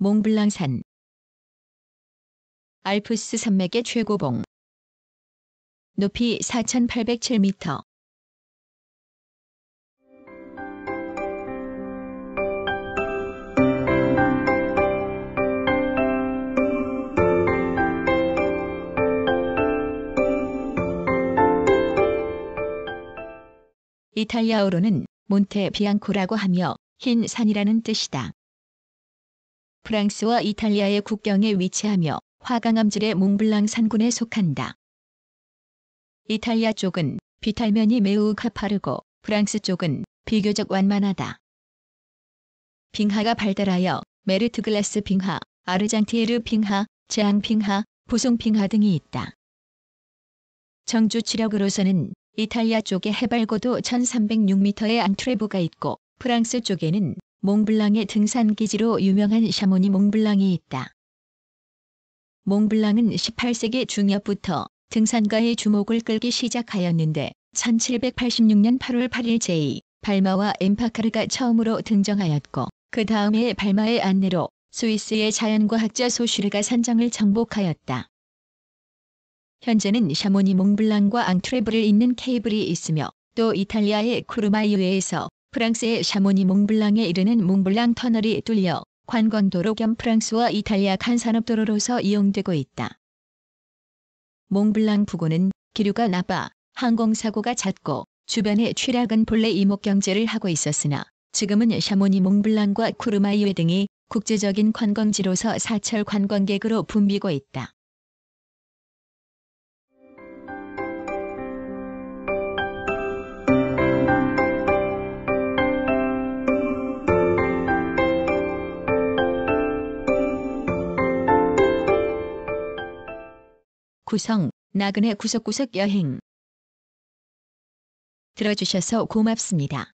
몽블랑산 알프스 산맥의 최고봉 높이 4,807m 이탈리아어로는 몬테 비앙코라고 하며 흰 산이라는 뜻이다. 프랑스와 이탈리아의 국경에 위치하며 화강암질의 몽블랑 산군에 속한다. 이탈리아 쪽은 비탈면이 매우 가파르고 프랑스 쪽은 비교적 완만하다. 빙하가 발달하여 메르트 글라스 빙하, 아르장티에르 빙하, 제앙 빙하, 보송 빙하 등이 있다. 정주 지력으로서는 이탈리아 쪽에 해발고도 1306m의 앙트레보가 있고 프랑스 쪽에는 몽블랑의 등산 기지로 유명한 샤모니 몽블랑이 있다. 몽블랑은 18세기 중엽부터 등산가의 주목을 끌기 시작하였는데 1786년 8월 8일 제2 발마와 엠파카르가 처음으로 등정하였고 그 다음에 발마의 안내로 스위스의 자연과학자 소슈르가 산장을 정복하였다. 현재는 샤모니 몽블랑과 앙트레브를 잇는 케이블이 있으며 또 이탈리아의 쿠르마이웨에서 프랑스의 샤모니 몽블랑에 이르는 몽블랑 터널이 뚫려 관광도로 겸 프랑스와 이탈리아 간 산업도로로서 이용되고 있다. 몽블랑 부고는 기류가 나빠 항공사고가 잦고 주변의 취락은 본래 이목 경제를 하고 있었으나 지금은 샤모니 몽블랑과 쿠르마이웨 등이 국제적인 관광지로서 사철 관광객으로 붐비고 있다. 구성 나그네 구석구석 여행 들어주셔서 고맙습니다.